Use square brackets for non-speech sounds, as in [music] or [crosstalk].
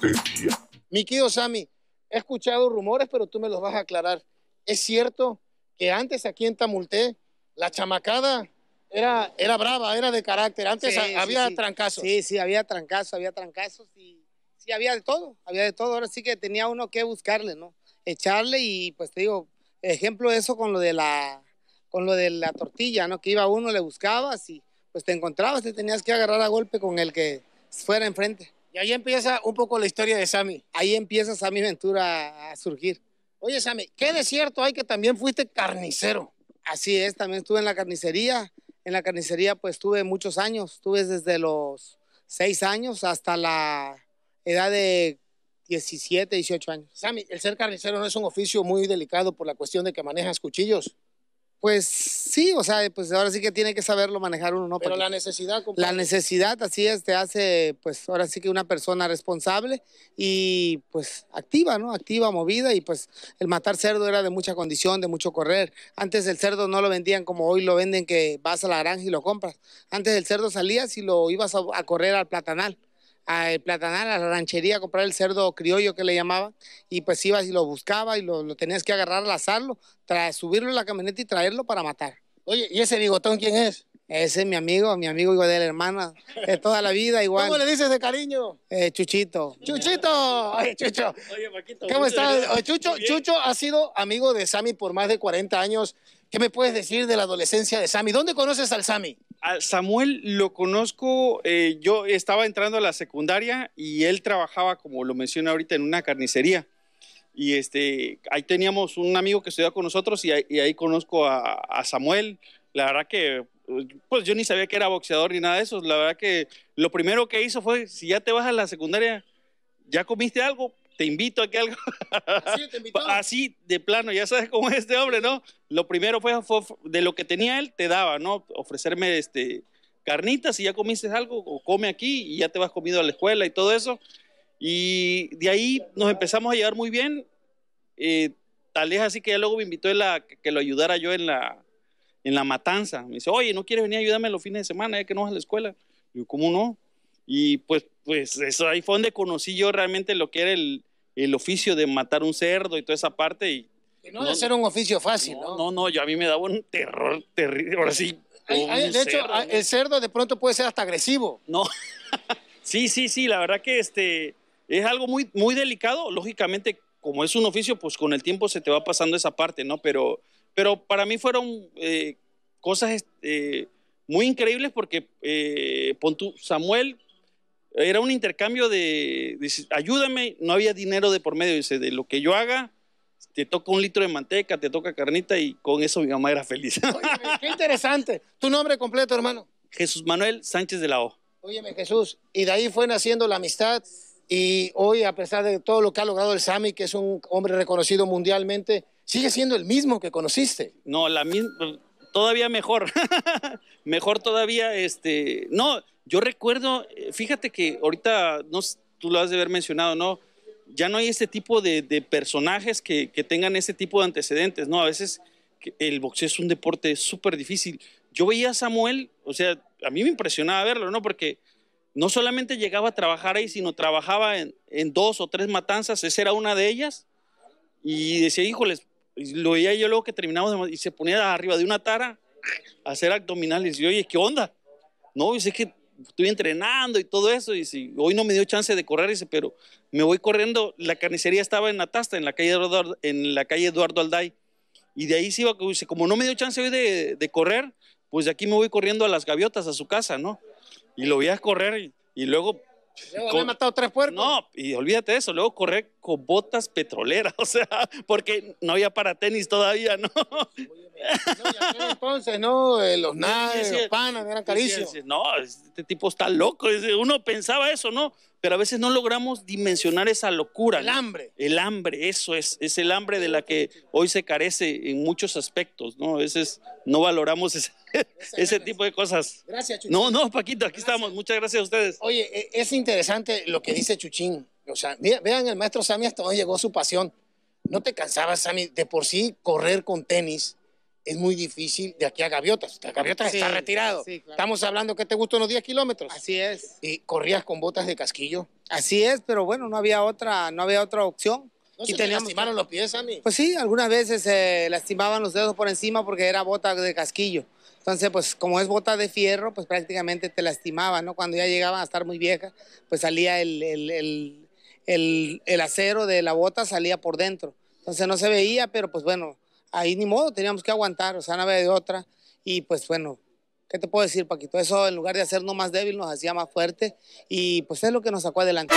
del día. Mi querido Sammy, he escuchado rumores, pero tú me los vas a aclarar. ¿Es cierto que antes aquí en Tamulté la chamacada era, era brava, era de carácter? Antes Sí, ha- sí, había sí. trancazos. Sí, sí, había trancazos, había trancazos y sí, había de todo, había de todo. Ahora sí que tenía uno que buscarle, ¿no? Echarle y pues te digo, ejemplo eso con lo de la, con lo de la tortilla, ¿no? Que iba uno, le buscabas y pues te encontrabas, te tenías que agarrar a golpe con el que fuera enfrente. Ahí empieza un poco la historia de Sammy. Ahí empieza Sammy Ventura a surgir. Oye, Sammy, ¿qué de cierto hay que también fuiste carnicero? Así es, también estuve en la carnicería. En la carnicería pues estuve muchos años, estuve desde los seis años hasta la edad de 17, 18 años. Sammy, el ser carnicero no es un oficio muy delicado por la cuestión de que manejas cuchillos, Pues sí, o sea, pues ahora sí que tiene que saberlo manejar uno, ¿no? pero Porque la necesidad, la compadre. necesidad así es, te hace pues ahora sí que una persona responsable y pues activa, ¿no? Activa, movida y pues el matar cerdo era de mucha condición, de mucho correr. Antes el cerdo no lo vendían como hoy lo venden que vas a la granja y lo compras. Antes el cerdo salías y lo ibas a, a correr al platanal. Al platanal, a la ranchería, a comprar el cerdo criollo que le llamaban, y pues ibas y lo buscaba y lo, lo tenías que agarrar, lazarlo, tra- subirlo en la camioneta y traerlo para matar. Oye, ¿y ese bigotón quién es? Ese es mi amigo, mi amigo igual de la hermana, de toda la vida igual. ¿Cómo le dices de cariño? Eh, Chuchito. Chuchito. Oye, Chucho. Oye, Paquito. ¿Cómo estás? Oye, Chucho. Chucho ha sido amigo de Sammy por más de 40 años. ¿Qué me puedes decir de la adolescencia de Sammy? ¿Dónde conoces al Sammy? Samuel lo conozco, eh, yo estaba entrando a la secundaria y él trabajaba, como lo menciona ahorita, en una carnicería. Y este, ahí teníamos un amigo que estudiaba con nosotros y ahí conozco a, a Samuel. La verdad que, pues yo ni sabía que era boxeador ni nada de eso. La verdad que lo primero que hizo fue, si ya te vas a la secundaria, ¿ya comiste algo? Te invito a que algo... [laughs] Así te. Así de plano, ya sabes cómo es este hombre, ¿no? Lo primero fue, fue de lo que tenía él, te daba, ¿no? Ofrecerme este, carnitas y ya comiste algo, o come aquí y ya te vas comido a la escuela y todo eso. Y de ahí nos empezamos a llevar muy bien. Eh, tal es así que ya luego me invitó él a que lo ayudara yo en la, en la matanza. Me dice, oye, ¿no quieres venir a ayudarme los fines de semana ya que no vas a la escuela? Y yo, ¿cómo no? Y pues, pues eso ahí fue donde conocí yo realmente lo que era el, el oficio de matar un cerdo y toda esa parte. Y, Que no debe ser un oficio fácil, ¿no? no, no, no, yo a mí me daba un terror terrible. Ahora sí. De hecho, cerdo, ay, ¿no? el cerdo de pronto puede ser hasta agresivo. No. [laughs] sí, sí, sí, la verdad que este es algo muy, muy delicado. Lógicamente, como es un oficio, pues con el tiempo se te va pasando esa parte, ¿no? Pero, pero para mí fueron eh, cosas eh, muy increíbles porque eh, pon tú, Samuel era un intercambio de, dice, ayúdame, no había dinero de por medio, dice, de lo que yo haga, te toca un litro de manteca, te toca carnita y con eso mi mamá era feliz. [laughs] Óyeme, qué interesante. ¿Tu nombre completo, hermano? Jesús Manuel Sánchez de la O. Óyeme, Jesús. Y de ahí fue naciendo la amistad. Y hoy, a pesar de todo lo que ha logrado el Sammy, que es un hombre reconocido mundialmente, sigue siendo el mismo que conociste. No, la misma, todavía mejor. [laughs] mejor todavía, este, no, yo recuerdo, eh, fíjate que ahorita, no, tú lo has de haber mencionado, ¿no? Ya no hay este tipo de, de personajes que, que tengan ese tipo de antecedentes, ¿no? A veces el boxeo es un deporte súper difícil. Yo veía a Samuel, o sea, a mí me impresionaba verlo, ¿no? Porque no solamente llegaba a trabajar ahí, sino trabajaba en, en dos o tres matanzas, esa era una de ellas, y decía, híjoles, lo veía yo luego que terminamos y se ponía arriba de una tara a hacer abdominales. Y yo, oye, ¿qué onda? No, dice que estoy entrenando y todo eso. Y dice, hoy no me dio chance de correr, dice, pero me voy corriendo. La carnicería estaba en Atasta, en la calle Eduardo, en la calle Eduardo Alday. Y de ahí se iba, dice, como no me dio chance hoy de, de correr, pues de aquí me voy corriendo a las gaviotas, a su casa, ¿no? Y lo veía correr y, y luego Luego Con- matado tres puercos. no, y olvídate de eso, luego correr botas petroleras, [laughs] o sea, porque no había para tenis todavía, ¿no? Entonces, ¿no? Eh, los naves, los panas, eran carísimos. No, este tipo está loco. Uno pensaba eso, ¿no? Pero a veces no logramos dimensionar esa locura. El ¿no? hambre. El hambre, eso es, es el hambre de la que hoy se carece en muchos aspectos, ¿no? A veces no valoramos ese, [laughs] ese tipo de cosas. Gracias, Chuchín. No, no, Paquito, aquí estamos. Muchas gracias a ustedes. Oye, e- es interesante lo que dice Chuchín. O sea, vean el maestro Sammy hasta dónde llegó su pasión. No te cansabas, Sammy, de por sí correr con tenis es muy difícil de aquí a Gaviotas. Gaviotas Sí, está retirado. sí, claro. Estamos hablando que te gustan unos 10 kilómetros. Así es. Y corrías con botas de casquillo. Así es, pero bueno, no había otra, no había otra opción. No Y se te teníamos lastimaron los pies, Sammy. Pues sí, algunas veces se lastimaban los dedos por encima porque era bota de casquillo. Entonces, pues como es bota de fierro, pues prácticamente te lastimaba, ¿no? Cuando ya llegaban a estar muy vieja, pues salía el, el, el, el- el acero de la bota, salía por dentro. Entonces no se veía, pero pues bueno, ahí ni modo, teníamos que aguantar, o sea, no de otra. Y pues bueno, ¿qué te puedo decir, Paquito? Eso en lugar de hacernos más débil, nos hacía más fuerte y pues es lo que nos sacó adelante.